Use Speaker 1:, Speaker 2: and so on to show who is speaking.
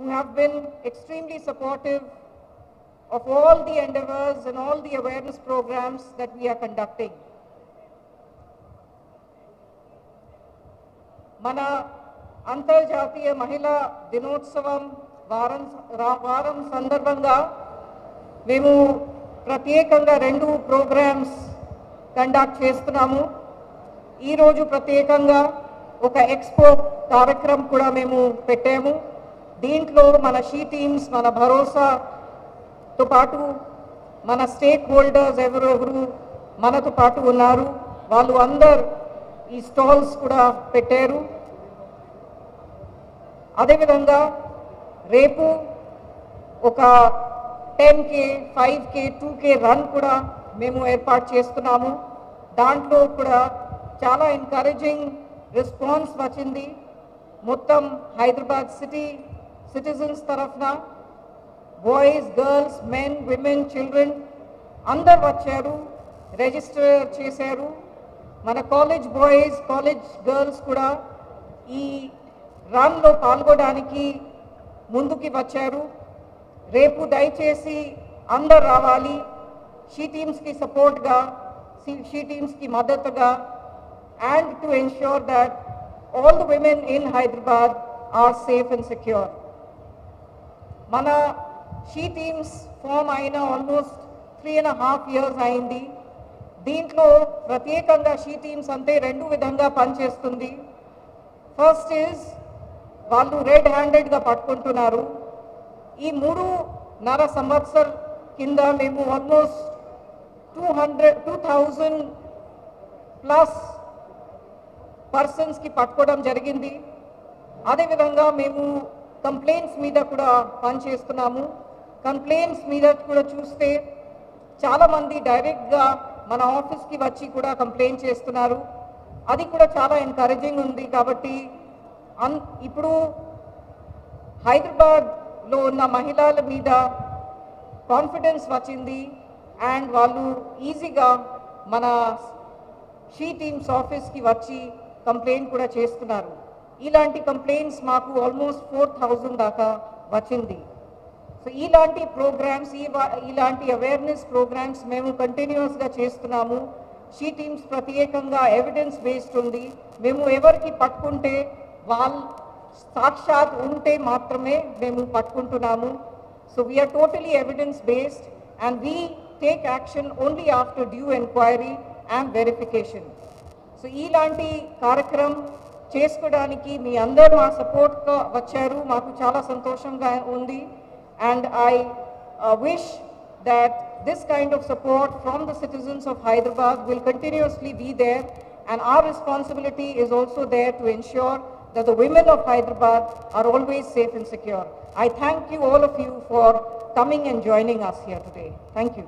Speaker 1: who have been extremely supportive of all the endeavors and all the awareness programs that we are conducting. మన అంతర్జాతీయ మహిళా దినోత్సవం వారం వారం సందర్భంగా మేము ప్రత్యేకంగా రెండు ప్రోగ్రామ్స్ కండక్ట్ చేస్తున్నాము ఈరోజు ప్రత్యేకంగా ఒక ఎక్స్పో కార్యక్రమం కూడా మేము పెట్టాము దీంట్లో మన షీ టీమ్స్ మన భరోసాతో పాటు మన స్టేక్ హోల్డర్స్ ఎవరెవరు మనతో పాటు ఉన్నారు. వాళ్ళు అందరు ఈ స్టాల్స్ కూడా పెట్టారు. అదేవిధంగా రేపు ఒక ten K five K two K run కూడా మేము ఏర్పాటు చేస్తున్నాము. దాంట్లో కూడా చాలా ఎంకరేజింగ్ రెస్పాన్స్ వచ్చింది. మొత్తం హైదరాబాద్ సిటీ సిటిజన్స్ తరఫున boys girls men women children అందరు వచ్చారు రిజిస్టర్ చేశారు. మన కాలేజ్ బాయ్స్ కాలేజ్ గర్ల్స్ కూడా ఈ రన్లో పాల్గొనడానికి ముందుకి వచ్చారు. రేపు దయచేసి అందరు రావాలి. షీ టీమ్స్కి సపోర్ట్గా షీ టీమ్స్కి మద్దతుగా and to ensure that all the women in Hyderabad are safe and secure మన షీ టీమ్స్ ఫామ్ అయిన almost three and half years అయింది. దీంట్లో ప్రత్యేకంగా షీ టీమ్స్ అంటే రెండు విధంగా పనిచేస్తుంది. ఫస్ట్ ఈజ్ వాళ్ళు రెడ్ హ్యాండెడ్గా పట్టుకుంటున్నారు. ఈ మూడు నర సంవత్సర కింద మేము almost two hundred two thousand plus పర్సన్స్కి పట్టుకోవడం జరిగింది. అదేవిధంగా మేము కంప్లైంట్స్ మీద కూడా పనిచేస్తున్నాము. కంప్లైంట్స్ మీద కూడా చూస్తే చాలామంది డైరెక్ట్గా మన ఆఫీస్కి వచ్చి కూడా కంప్లైంట్ చేస్తున్నారు. అది కూడా చాలా ఎంకరేజింగ్ ఉంది కాబట్టి అన్ ఇప్పుడు హైదరాబాద్లో ఉన్న మహిళల మీద కాన్ఫిడెన్స్ వచ్చింది అండ్ వాళ్ళు ఈజీగా మన షీ టీమ్స్ ఆఫీస్కి వచ్చి కంప్లైంట్ కూడా చేస్తున్నారు. ఇలాంటి కంప్లైంట్స్ మాకు ఆల్మోస్ట్ ఫోర్ థౌజండ్ దాకా వచ్చింది. సో ఇలాంటి ప్రోగ్రామ్స్ ఈ ఇలాంటి అవేర్నెస్ ప్రోగ్రామ్స్ మేము కంటిన్యూస్గా చేస్తున్నాము. షీ టీమ్స్ ప్రత్యేకంగా ఎవిడెన్స్ బేస్డ్ ఉంది. మేము ఎవరికి పట్టుకుంటే వాళ్ళు సాక్షాత్ ఉంటే మాత్రమే మేము పట్టుకుంటున్నాము. So we're totally evidence based and we take action only after due enquiry and verification so ఇలాంటి కార్యక్రమం చేసుకోవడానికి మీ అందరూ మా సపోర్ట్గా వచ్చారు మాకు చాలా సంతోషంగా ఉంది and I wish that this kind of support from the citizens of Hyderabad will continuously be there and our responsibility is also there to ensure that the women of Hyderabad are always safe and secure. I thank you all of you for coming and joining us here today. Thank you.